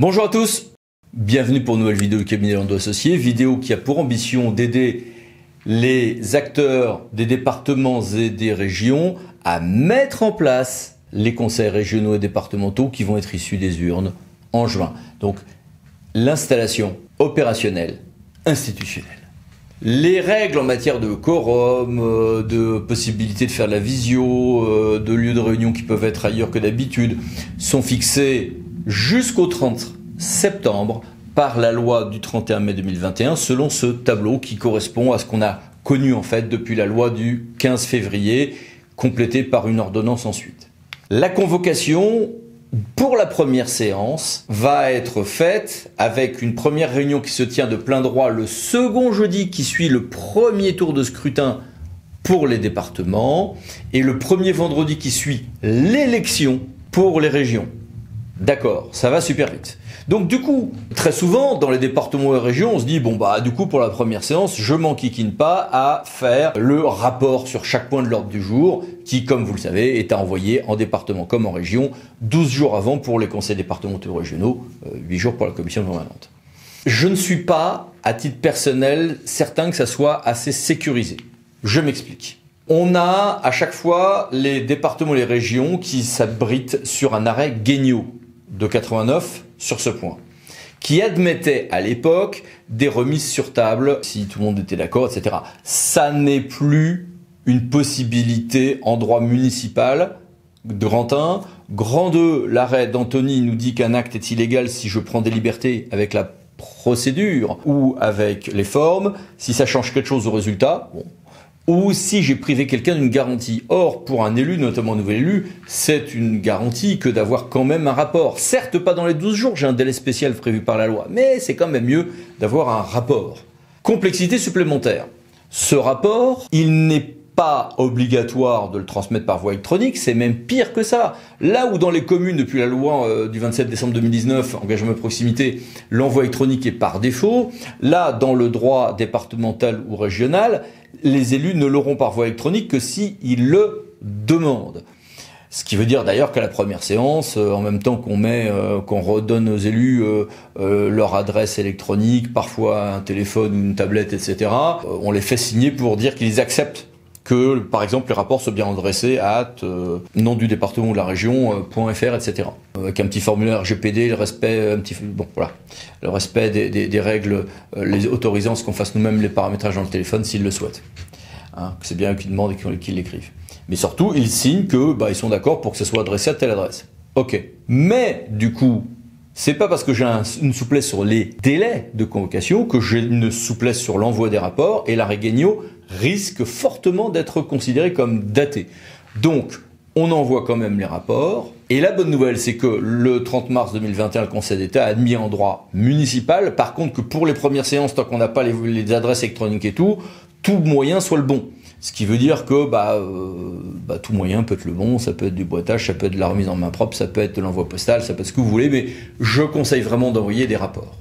Bonjour à tous, bienvenue pour une nouvelle vidéo du cabinet Lando Associé, vidéo qui a pour ambition d'aider les acteurs des départements et des régions à mettre en place les conseils régionaux et départementaux qui vont être issus des urnes en juin. Donc l'installation opérationnelle, institutionnelle. Les règles en matière de quorum, euh, de possibilité de faire la visio, euh, de lieux de réunion qui peuvent être ailleurs que d'habitude, sont fixées jusqu'au 30 septembre par la loi du 31 mai 2021 selon ce tableau qui correspond à ce qu'on a connu en fait depuis la loi du 15 février, complété par une ordonnance ensuite. La convocation pour la première séance va être faite avec une première réunion qui se tient de plein droit le second jeudi qui suit le premier tour de scrutin pour les départements et le premier vendredi qui suit l'élection pour les régions. D'accord, ça va super vite. Donc du coup, très souvent, dans les départements et régions, on se dit, bon bah du coup, pour la première séance, je m'enquiquine pas à faire le rapport sur chaque point de l'ordre du jour, qui, comme vous le savez, est à envoyer en département comme en région, 12 jours avant pour les conseils départementaux régionaux, 8 euh, jours pour la commission permanente. Je ne suis pas, à titre personnel, certain que ça soit assez sécurisé. Je m'explique. On a à chaque fois les départements et les régions qui s'abritent sur un arrêt Guignot de 89 sur ce point, qui admettait à l'époque des remises sur table, si tout le monde était d'accord, etc. Ça n'est plus une possibilité en droit municipal. Grand 1. Grand 2, l'arrêt d'Anthony nous dit qu'un acte est illégal si je prends des libertés avec la procédure ou avec les formes. Si ça change quelque chose au résultat, bon, ou si j'ai privé quelqu'un d'une garantie. Or, pour un élu, notamment un nouvel élu, c'est une garantie que d'avoir quand même un rapport. Certes, pas dans les 12 jours, j'ai un délai spécial prévu par la loi, mais c'est quand même mieux d'avoir un rapport. Complexité supplémentaire. Ce rapport, il n'est pas obligatoire de le transmettre par voie électronique, c'est même pire que ça. Là où dans les communes, depuis la loi euh, du 27 décembre 2019, engagement de proximité, l'envoi électronique est par défaut, là, dans le droit départemental ou régional, les élus ne l'auront par voie électronique que s'ils le demandent. Ce qui veut dire d'ailleurs qu'à la première séance, euh, en même temps qu'on met, euh, qu'on redonne aux élus leur adresse électronique, parfois un téléphone ou une tablette, etc., on les fait signer pour dire qu'ils acceptent que, par exemple, les rapports soient bien adressés à euh, nom du département ou de la région, euh, .fr, etc. Avec un petit formulaire RGPD, le respect, un petit, bon, voilà, le respect des, des, des règles, euh, les autorisant ce qu'on fasse nous-mêmes les paramétrages dans le téléphone s'ils le souhaitent. Hein, c'est bien eux qui demandent et qui l'écrivent. Mais surtout, ils signent que, bah, ils sont d'accord pour que ce soit adressé à telle adresse. Ok. Mais, du coup, c'est pas parce que j'ai une souplesse sur les délais de convocation que j'ai une souplesse sur l'envoi des rapports et l'arrêt Guignot risque fortement d'être considéré comme daté. Donc, on envoie quand même les rapports. Et la bonne nouvelle, c'est que le 30 mars 2021, le Conseil d'État a admis en droit municipal, par contre, que pour les premières séances, tant qu'on n'a pas les, adresses électroniques et tout, tout moyen soit le bon. Ce qui veut dire que bah, euh, bah, tout moyen peut être le bon, ça peut être du boitage, ça peut être de la remise en main propre, ça peut être de l'envoi postal, ça peut être ce que vous voulez, mais je conseille vraiment d'envoyer des rapports.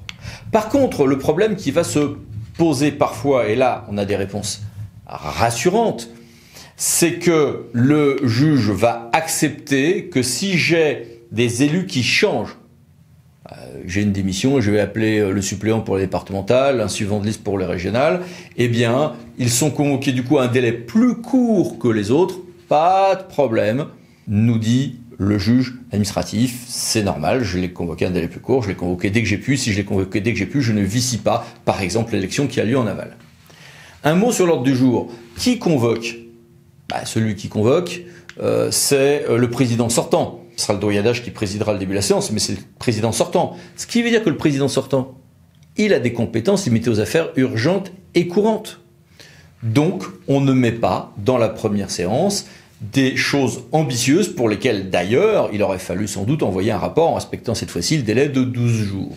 Par contre, le problème qui va se poser parfois, et là on a des réponses rassurantes, c'est que le juge va accepter que si j'ai des élus qui changent, euh, j'ai une démission, je vais appeler euh, le suppléant pour les départementales, un suivant de liste pour les régionales, eh bien, ils sont convoqués du coup à un délai plus court que les autres, pas de problème, nous dit le juge administratif, c'est normal, je l'ai convoqué à un délai plus court, je l'ai convoqué dès que j'ai pu, si je l'ai convoqué dès que j'ai pu, je ne vicie pas, par exemple, l'élection qui a lieu en aval. Un mot sur l'ordre du jour. Qui convoque bah, Celui qui convoque, euh, c'est le président sortant ce sera le doyadage qui présidera le début de la séance, mais c'est le président sortant. Ce qui veut dire que le président sortant, il a des compétences limitées aux affaires urgentes et courantes. Donc, on ne met pas dans la première séance des choses ambitieuses pour lesquelles, d'ailleurs, il aurait fallu sans doute envoyer un rapport en respectant cette fois-ci le délai de 12 jours.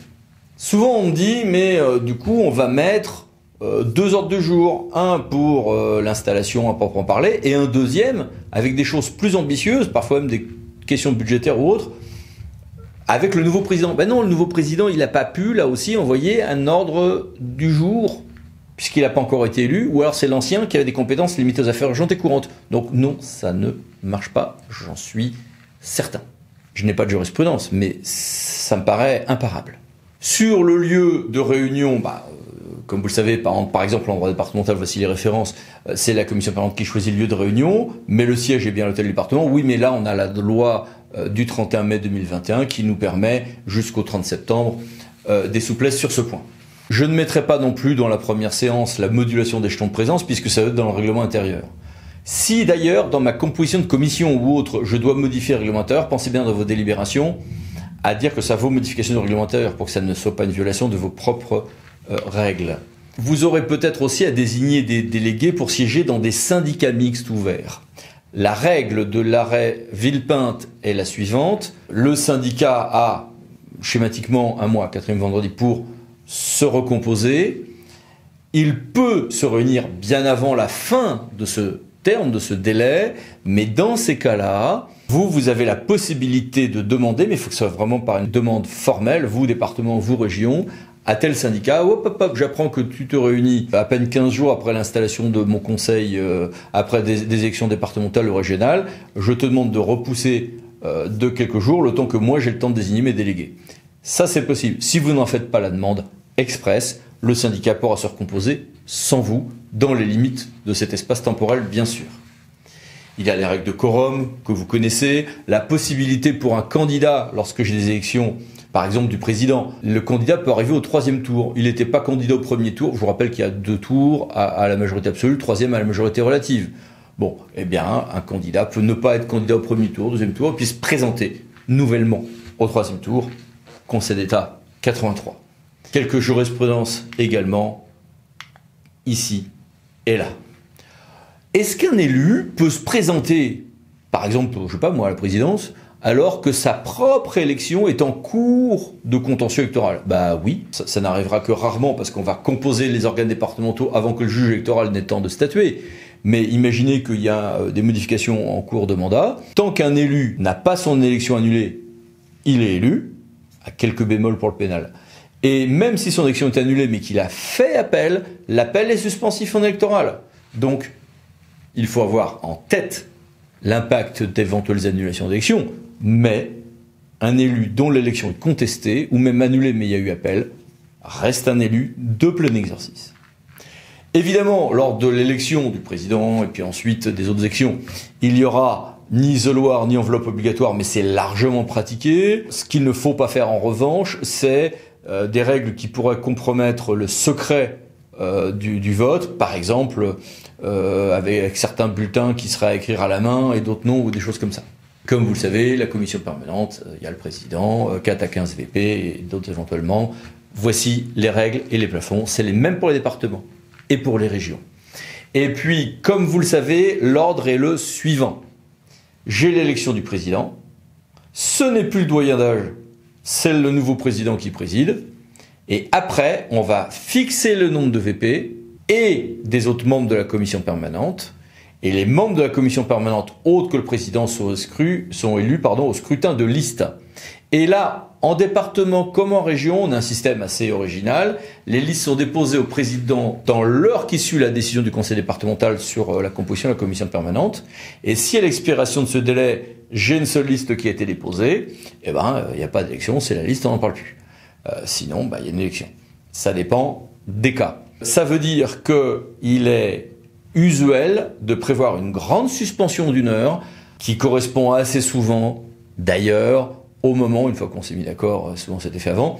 Souvent, on me dit, mais euh, du coup, on va mettre euh, deux ordres de jour, un pour euh, l'installation à proprement parler, et un deuxième avec des choses plus ambitieuses, parfois même des question budgétaire ou autre, avec le nouveau président. Ben non, le nouveau président, il n'a pas pu, là aussi, envoyer un ordre du jour, puisqu'il n'a pas encore été élu, ou alors c'est l'ancien qui avait des compétences limitées aux affaires urgentes et courantes. Donc non, ça ne marche pas, j'en suis certain. Je n'ai pas de jurisprudence, mais ça me paraît imparable. Sur le lieu de réunion, bah, euh, comme vous le savez, par, exemple, en droit départemental, voici les références, euh, c'est la commission permanente qui choisit le lieu de réunion, mais le siège est bien l'hôtel du département. Oui, mais là, on a la loi euh, du 31 mai 2021 qui nous permet, jusqu'au 30 septembre, des souplesses sur ce point. Je ne mettrai pas non plus dans la première séance la modulation des jetons de présence, puisque ça va être dans le règlement intérieur. Si d'ailleurs, dans ma composition de commission ou autre, je dois modifier le règlement pensez bien dans vos délibérations à dire que ça vaut modification du règlement pour que ça ne soit pas une violation de vos propres euh, règles. Vous aurez peut-être aussi à désigner des délégués pour siéger dans des syndicats mixtes ouverts. La règle de l'arrêt Villepinte est la suivante. Le syndicat a schématiquement un mois, quatrième vendredi, pour se recomposer. Il peut se réunir bien avant la fin de ce terme de ce délai, mais dans ces cas-là, vous, vous avez la possibilité de demander, mais il faut que ce soit vraiment par une demande formelle, vous, département, vous, région, à tel syndicat, hop, hop, hop, j'apprends que tu te réunis à peine 15 jours après l'installation de mon conseil, euh, après des, élections départementales ou régionales, je te demande de repousser euh, de quelques jours le temps que moi j'ai le temps de désigner mes délégués. Ça, c'est possible. Si vous n'en faites pas la demande express, le syndicat pourra se recomposer sans vous, dans les limites de cet espace temporel, bien sûr. Il y a les règles de quorum que vous connaissez, la possibilité pour un candidat, lorsque j'ai des élections, par exemple du président, le candidat peut arriver au troisième tour. Il n'était pas candidat au premier tour. Je vous rappelle qu'il y a deux tours à, la majorité absolue, troisième à la majorité relative. Bon, eh bien, un candidat peut ne pas être candidat au premier tour, deuxième tour, puis se présenter nouvellement au troisième tour. Conseil d'État 83. Quelques jurisprudences également ici et là. Est-ce qu'un élu peut se présenter, par exemple, je sais pas moi, à la présidence, alors que sa propre élection est en cours de contentieux électoral Bah oui, ça, n'arrivera que rarement parce qu'on va composer les organes départementaux avant que le juge électoral n'ait temps de statuer. Mais imaginez qu'il y a euh, des modifications en cours de mandat. Tant qu'un élu n'a pas son élection annulée, il est élu, à quelques bémols pour le pénal. Et même si son élection est annulée, mais qu'il a fait appel, l'appel est suspensif en électoral. Donc, il faut avoir en tête l'impact d'éventuelles annulations d'élections, mais un élu dont l'élection est contestée, ou même annulée mais il y a eu appel, reste un élu de plein exercice. Évidemment, lors de l'élection du président et puis ensuite des autres élections, il n'y aura ni isoloir ni enveloppe obligatoire, mais c'est largement pratiqué. Ce qu'il ne faut pas faire en revanche, c'est euh, des règles qui pourraient compromettre le secret euh, du, vote, par exemple euh, avec, certains bulletins qui seraient à écrire à la main et d'autres non, ou des choses comme ça. Comme vous le savez, la commission permanente, il y a le président, 4 à 15 VP et d'autres éventuellement. Voici les règles et les plafonds. C'est les mêmes pour les départements et pour les régions. Et puis, comme vous le savez, l'ordre est le suivant. J'ai l'élection du président. Ce n'est plus le doyen d'âge c'est le nouveau président qui préside. Et après, on va fixer le nombre de VP et des autres membres de la commission permanente. Et les membres de la commission permanente, autres que le président, sont, élus au scrutin de liste. Et là, en département comme en région, on a un système assez original. Les listes sont déposées au président dans l'heure qui suit la décision du conseil départemental sur euh, la composition de la commission permanente. Et si à l'expiration de ce délai, j'ai une seule liste qui a été déposée, eh ben, il n'y a pas d'élection, c'est la liste, on n'en parle plus. Euh, sinon, bah, il y a une élection. Ça dépend des cas. Ça veut dire qu'il est usuel de prévoir une grande suspension d'une heure qui correspond assez souvent, d'ailleurs, au moment, une fois qu'on s'est mis d'accord, euh, souvent c'était fait avant,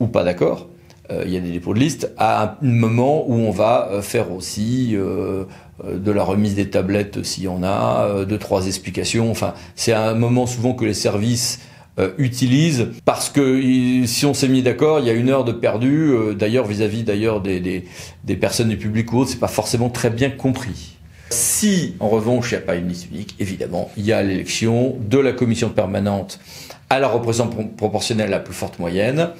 ou pas d'accord, euh, il y a des dépôts de liste, à un moment où on va euh, faire aussi de la remise des tablettes s'il y en a, deux, trois explications. Enfin, c'est un moment souvent que les services utilisent parce que si on s'est mis d'accord, il y a une heure de perdu. d'ailleurs, vis-à-vis d'ailleurs des, des, personnes du public ou autres, c'est pas forcément très bien compris. Si, en revanche, il n'y a pas une liste unique, évidemment, il y a l'élection de la commission permanente à la représentation proportionnelle la plus forte moyenne.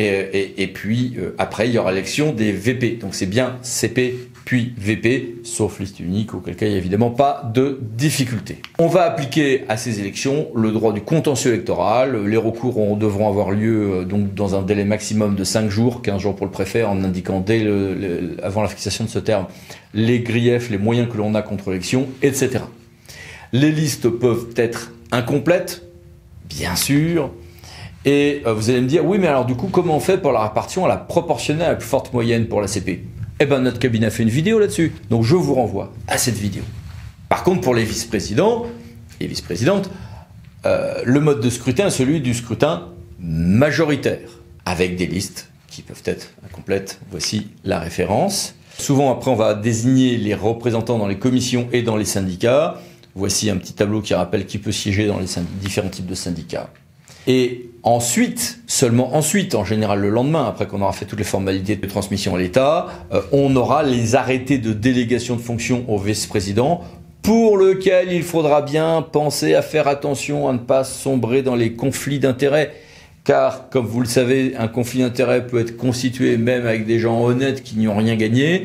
Et, puis euh, après, il y aura l'élection des VP. Donc c'est bien CP puis VP, sauf liste unique, auquel cas il n'y a évidemment pas de difficulté. On va appliquer à ces élections le droit du contentieux électoral. Les recours devront avoir lieu euh, donc dans un délai maximum de 5 jours, 15 jours pour le préfet, en indiquant dès le, avant la fixation de ce terme les griefs, les moyens que l'on a contre l'élection, etc. Les listes peuvent être incomplètes, bien sûr. Et euh, vous allez me dire, oui, mais alors du coup, comment on fait pour la répartition à la proportionnelle à la plus forte moyenne pour la CP Eh bien, notre cabinet a fait une vidéo là-dessus. Donc, je vous renvoie à cette vidéo. Par contre, pour les vice-présidents et vice-présidentes, euh, le mode de scrutin est celui du scrutin majoritaire, avec des listes qui peuvent être incomplètes. Voici la référence. Souvent, après, on va désigner les représentants dans les commissions et dans les syndicats. Voici un petit tableau qui rappelle qui peut siéger dans les différents types de syndicats. Et ensuite, seulement ensuite, en général le lendemain, après qu'on aura fait toutes les formalités de transmission à l'État, euh, on aura les arrêtés de délégation de fonction au vice-président pour lequel il faudra bien penser à faire attention à ne pas sombrer dans les conflits d'intérêts car, comme vous le savez, un conflit d'intérêts peut être constitué même avec des gens honnêtes qui n'y ont rien gagné.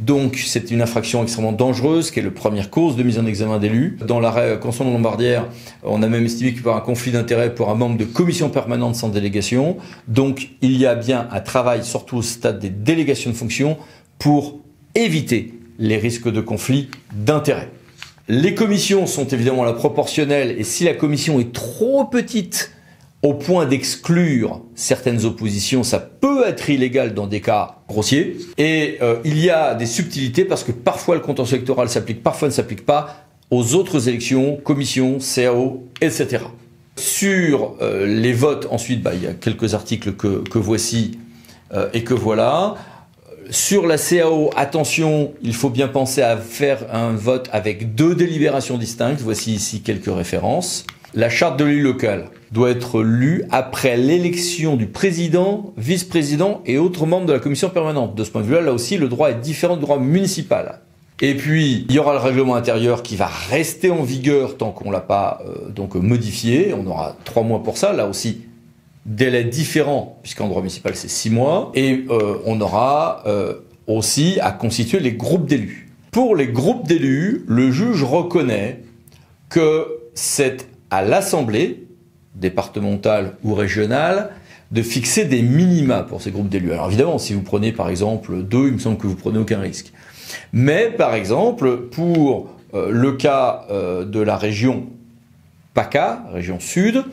Donc, c'est une infraction extrêmement dangereuse, qui est la première cause de mise en examen d'élus. Dans l'arrêt Conson de Lombardière, on a même estimé qu'il y avait un conflit d'intérêts pour un membre de commission permanente sans délégation. Donc, il y a bien un travail, surtout au stade des délégations de fonction, pour éviter les risques de conflit d'intérêts. Les commissions sont évidemment la proportionnelle, et si la commission est trop petite, au point d'exclure certaines oppositions, ça peut être illégal dans des cas grossiers. Et euh, il y a des subtilités parce que parfois le contentieux électoral s'applique, parfois ne s'applique pas aux autres élections, commissions, CAO, etc. Sur euh, les votes, ensuite, bah, il y a quelques articles que, voici euh, et que voilà. Sur la CAO, attention, il faut bien penser à faire un vote avec deux délibérations distinctes. Voici ici quelques références. La charte de l'élu local doit être lue après l'élection du président, vice-président et autres membres de la commission permanente. De ce point de vue-là, là aussi, le droit est différent du droit municipal. Et puis, il y aura le règlement intérieur qui va rester en vigueur tant qu'on l'a pas euh, donc modifié. On aura trois mois pour ça. Là aussi, délai différent puisqu'en droit municipal c'est six mois. Et euh, on aura euh, aussi à constituer les groupes d'élus. Pour les groupes d'élus, le juge reconnaît que c'est à l'Assemblée départementale ou régionale de fixer des minima pour ces groupes d'élus. Alors évidemment, si vous prenez par exemple deux, il me semble que vous prenez aucun risque. Mais par exemple, pour euh, le cas euh, de la région PACA, région sud,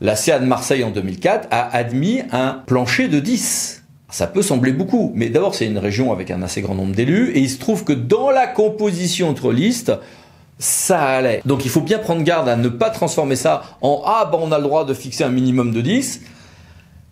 la CA de Marseille en 2004 a admis un plancher de 10. Ça peut sembler beaucoup, mais d'abord c'est une région avec un assez grand nombre d'élus, et il se trouve que dans la composition entre listes, ça allait. Donc il faut bien prendre garde à ne pas transformer ça en ah ben on a le droit de fixer un minimum de 10.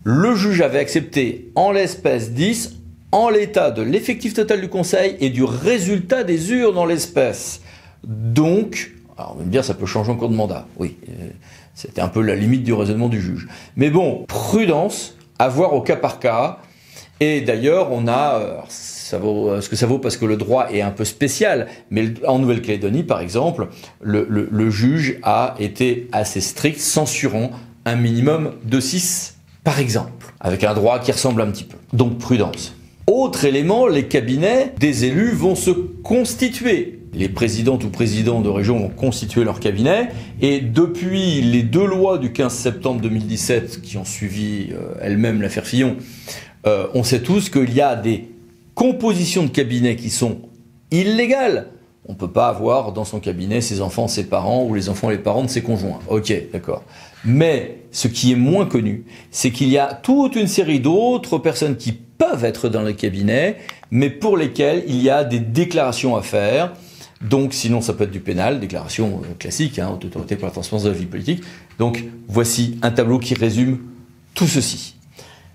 Le juge avait accepté en l'espèce 10 en l'état de l'effectif total du conseil et du résultat des urnes en l'espèce. Donc, alors on va ça peut changer en cours de mandat. Oui, euh, c'était un peu la limite du raisonnement du juge. Mais bon, prudence, à voir au cas par cas. Et d'ailleurs, on a, euh, vaut euh, ce que ça vaut parce que le droit est un peu spécial. Mais en Nouvelle-Calédonie, par exemple, le, juge a été assez strict, censurant un minimum de 6, par exemple, avec un droit qui ressemble un petit peu. Donc prudence. Autre élément, les cabinets des élus vont se constituer. Les présidentes ou présidents de région vont constituer leur cabinet et depuis les deux lois du 15 septembre 2017 qui ont suivi euh, elles-mêmes l'affaire Fillon, euh, on sait tous qu'il y a des compositions de cabinets qui sont illégales. On ne peut pas avoir dans son cabinet ses enfants, ses parents ou les enfants et les parents de ses conjoints. Ok, d'accord. Mais ce qui est moins connu, c'est qu'il y a toute une série d'autres personnes qui peuvent être dans le cabinet, mais pour lesquelles il y a des déclarations à faire. Donc, sinon, ça peut être du pénal, déclaration euh, classique, hein, autorité pour la transparence de la vie politique. Donc, voici un tableau qui résume tout ceci.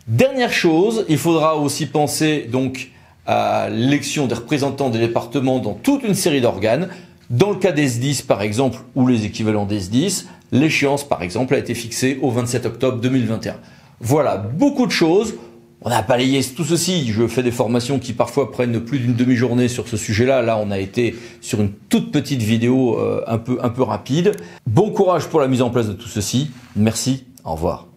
Dernière chose, il faudra aussi penser donc à l'élection des représentants des départements dans toute une série d'organes. Dans le cas des SDIS, par exemple, ou les équivalents des SDIS, l'échéance, par exemple, a été fixée au 27 octobre 2021. Voilà, beaucoup de choses. On a balayé tout ceci. Je fais des formations qui parfois prennent plus d'une demi-journée sur ce sujet-là. Là, on a été sur une toute petite vidéo euh, un, peu, un peu rapide. Bon courage pour la mise en place de tout ceci. Merci. Au revoir.